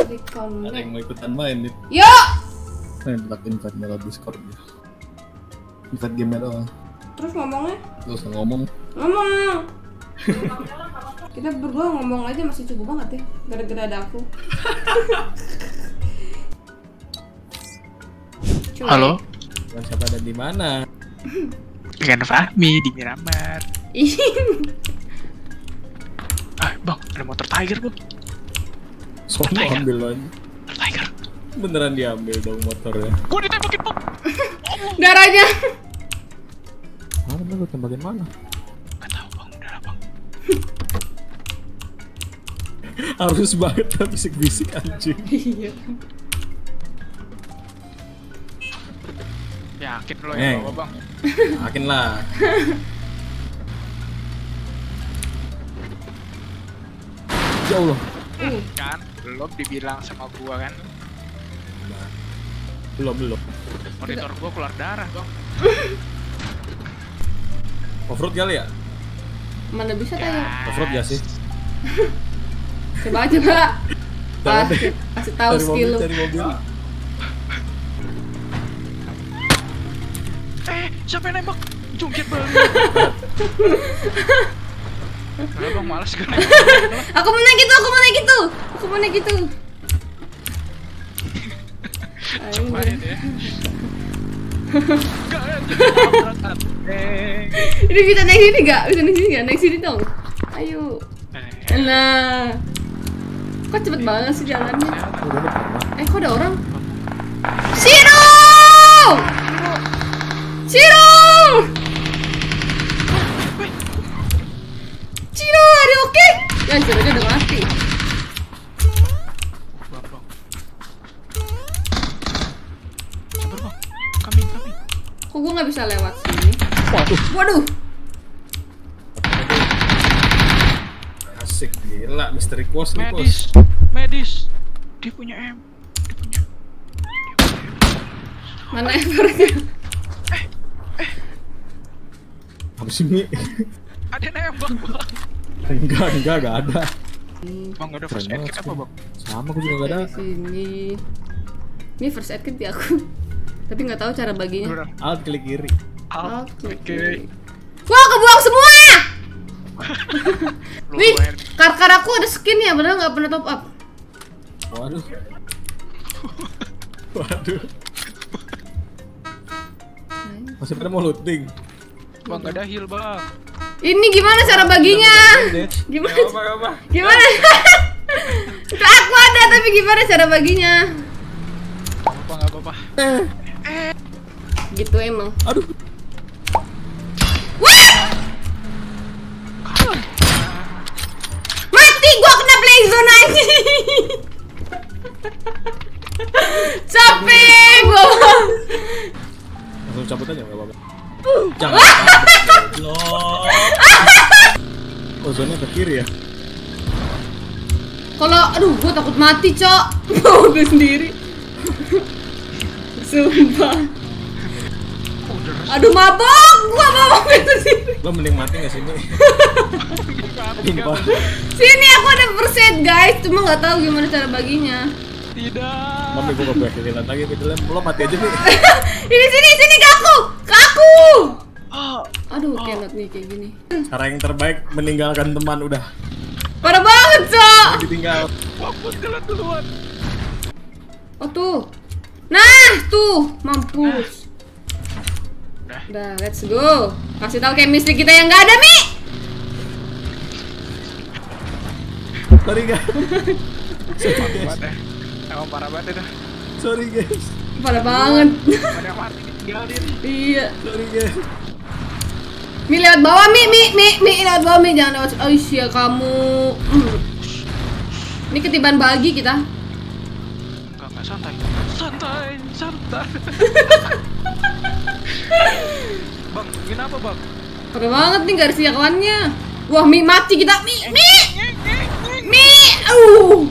Ada yang mau ikutan main nih. Yuk! Main tak invite lewat Discord ya. Invite game doang. Terus ngomongnya? Gak usah ngomong. Ngomong! Kita berdua ngomong aja masih cukup banget ya Gara-gara ada aku. Halo, Bukan siapa ada di mana. dengan Fahmi di Miramar. Ih, Ah, bang, ada motor Tiger bang. Soalnya Tiger. ambil aja. Motor Tiger. Beneran diambil dong motornya. Gue ditembakin bang. Darahnya Mana lu tembakin mana? Gak tau bang, udah lah bang. Harus banget lah bisik-bisik anjing. Iya Yakin lo ya bawa bang. Makin lah. Ya Allah. Uh, Kan, belum dibilang sama gua kan. Belum belum. Monitor gua keluar darah bang. Offroad kali ya? Mana bisa tanya? Offroad gak sih? Coba aja pak. Kasih, kasih tahu Cari skill mobil, lu cari mobil. Eh, siapa yang nembak? Jungkir balik. Bang gue. Aku mau naik gitu, aku mau naik gitu Aku mau naik ya. Eh. Ini bisa naik sini gak? Bisa naik sini gak? Naik sini dong Ayo Eh, Nah Kok cepet banget sih jalannya? Eh kok ada orang? Shiro! Shiro, ada Ya, Shiro udah mati. Kok gue nggak bisa lewat sini? Waduh. Waduh, Asik gila, misteri quest nih Medis, medis. Dia punya M. Dia punya. mana evernya? Apa sih Mi? Ada yang nembak bang. enggak, enggak, enggak ada. Bang ada first aid kit apa bang? Sama aku juga enggak ada. Di sini. Ini first aid kit di aku. Tapi nggak tahu cara baginya. Alt klik kiri. Alt, Oke. oke. Wah, kebuang semua! Wih, kar-kar aku ada skin ya, padahal nggak pernah top up. Waduh. Waduh. Masih pada mau looting. Bang gak ada heal bang. Ini gimana cara baginya? Gimana? Gak. Gimana? Itu aku ada tapi gimana cara baginya? Apa gak apa-apa. Gitu emang. Aduh. Wah! Mati gua kena play zone. Capek gua. Langsung cabut aja enggak apa-apa. Jangan. Goblok. Oh, zona ke kiri ya? Kalau aduh gua takut mati, Cok. Gue sendiri. Sumpah. Oh, Aduh mabok, gua mabok itu sini. Lo mending mati gak sih? Sumpah. Sini aku ada perset guys, cuma nggak tahu gimana cara baginya. Tidak. Mami gue gak boleh kehilangan lagi, Mi. Lo mati aja, Mi. ini sini sini ke aku, ke aku. Ah, Aduh, cannot nih kayak gini. Cara yang terbaik meninggalkan teman udah. Parah banget, Cok. Ditinggal. fokus jalan duluan. Oh tuh. Nah, tuh, mampus. Udah. Udah, let's go. Kasih tahu chemistry kita yang nggak ada, Mi. Sorry, guys. Parah banget ya. Emang parah banget itu. Sorry, guys. Parah banget. Ada yang mati ditinggalin. iya. Sorry, guys. Mi lewat bawah, Mi, Mi, Mi, Mi lewat bawah, Mi jangan lewat. Oh iya kamu. Hmm. Ini ketiban bagi kita. Enggak, enggak santai. Santai, santai. bang, ini apa bang? Parah banget nih garis kawannya. Wah, Mi mati kita. Mi, Mi, Mi. Uh.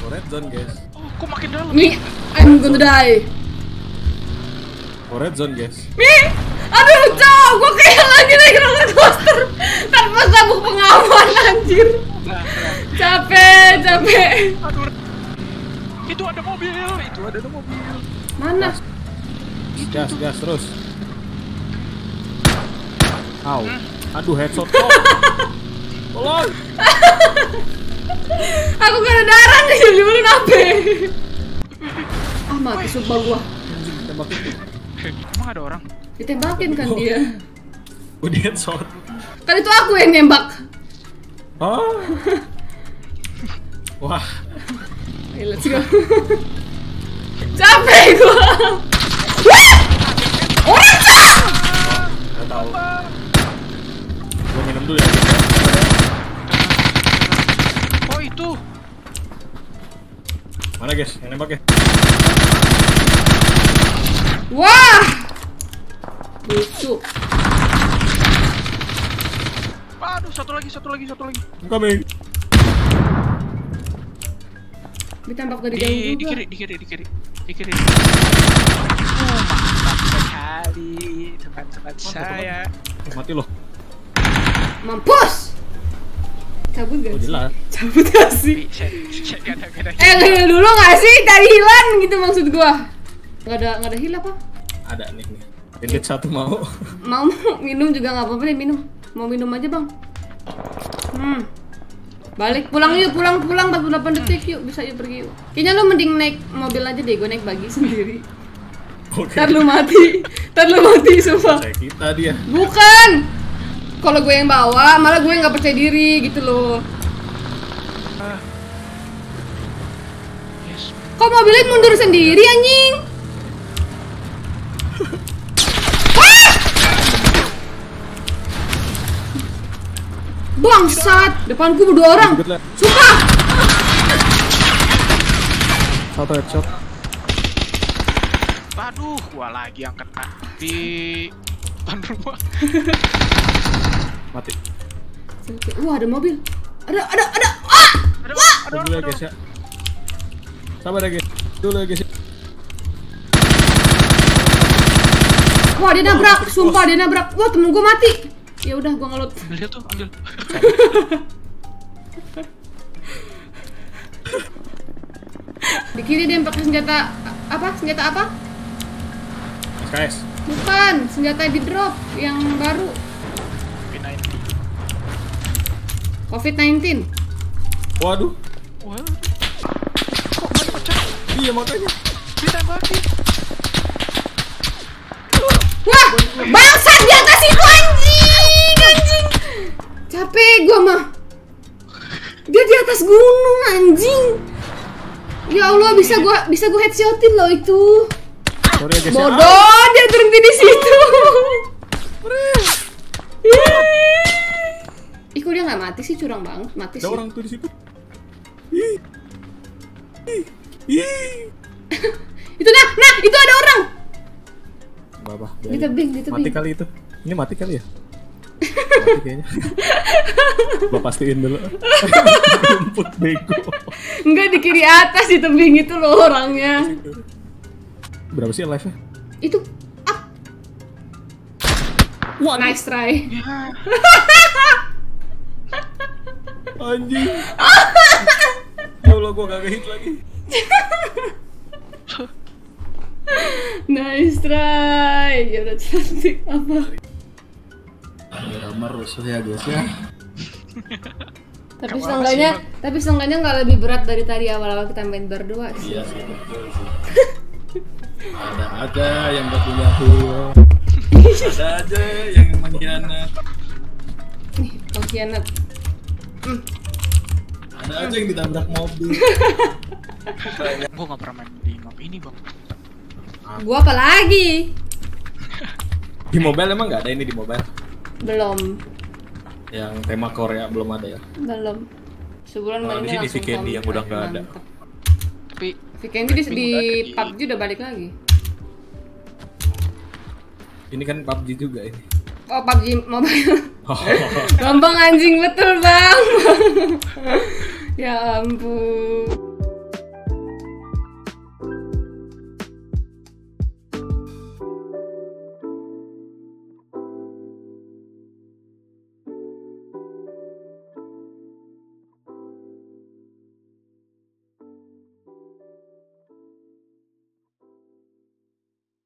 Oh, red zone, guys. Oh, kok makin dalam? Mi, I'm gonna die. Oh, red zone, guys. Mi, aduh, cowok, gua kayak lagi naik roller coaster tanpa sabuk pengaman anjir. Capek, capek. Aduh, Itu ada mobil, itu ada mobil. Mana? Gas, gas terus. Au. Aduh headshot kok. Tolong. Aku ada darah nih, jadi lu nape? Ah mati sumpah gua. Anjing tembakin. Emang ada orang? Ditembakin kan dia. Udah headshot. Kan itu aku yang nembak. Oh. Wah, Ayo, let's go. Capek gua. Wah! Orang cak! nggak tahu. Gua minum dulu ya. Oh itu. Mana guys? Yang nembak ya? Wah! Lucu. Aduh, satu lagi, satu lagi, satu lagi. Coming. Ditembak dari Di, jauh di juga. kiri, di kiri, di kiri, di kiri. Oh, mantap sekali teman-teman saya. Eh, mati loh. Mampus! Cabut gak Oh sih? jelas. Cabut gak sih? Eh, dulu gak sih? Tadi hilang gitu maksud gua. Gak ada, gak ada heal apa? Ada nih nih. Edit satu mau. Mau minum juga nggak apa-apa deh minum. Mau minum aja bang. Hmm. Balik pulang yuk pulang pulang 48 detik yuk bisa yuk pergi yuk. Kayaknya lu mending naik mobil aja deh gue naik bagi sendiri. Oke. Ntar lu mati, ntar lu mati sumpah. Saya kita dia. Bukan. Kalau gue yang bawa malah gue nggak percaya diri gitu loh. Yes. Kok mobilnya mundur sendiri anjing? Bangsat, depanku berdua orang. Sumpah. Satu headshot. Aduh, gua lagi yang kena di depan rumah. Mati. Wah, ada mobil. Ada ada ada. Ah! Ada, ada, Tunggu dulu ya guys ya. Sabar ya guys. Dulu ya guys. ya. Wah, dia nabrak. Sumpah dia nabrak. Wah, temen gue mati. Ya udah, gua ngelut. Ambil tuh, ambil. Di kiri dia pakai senjata apa? Senjata apa? SKS. Bukan, senjata di drop yang baru. P90. COVID-19. Waduh. Wah. Kok nggak pecah? Iya makanya. Ditembakin. Wah, bangsat di atas Ya Allah, bisa gua bisa gua headshotin loh itu. Sorry guys ya. Bodoh, dia berhenti di situ. Ih, kok dia nggak mati sih curang banget, mati Ada sih. orang tuh di situ. Ih. Itu nah, nah, itu ada orang. Apa. Di tebing, di Mati tebing. kali itu. Ini mati kali ya? Gua pastiin dulu. Rumput bego. Enggak di kiri atas di tebing itu loh orangnya. Berapa sih live-nya? Itu up. Wah, Nice try. Ya, anjing. ya Allah, gua gak hit lagi. Nice try. Ya udah cantik apa? Drama rusuh ya guys ya. Tapi seenggaknya, tapi seenggaknya nggak lebih berat dari tadi awal-awal kita main berdua sih. Iya sih betul sih. Ada aja yang gak punya hero. Ada aja yang mengkhianat. Nih, pengkhianat. Ada aja yang ditabrak mobil. gua nggak pernah main di map ini bang. Gua apa lagi? Di mobile emang nggak ada ini di mobile. Belum, Yang tema Korea belum ada ya. belum. Sebulan Kalau di mainnya sini Vikendi yang udah nggak ada. Tapi Vikendi di, di di- PUBG udah balik lagi. Ini kan PUBG juga ini. Oh, PUBG mobile. Oh, Gampang anjing betul, Bang. ya ampun.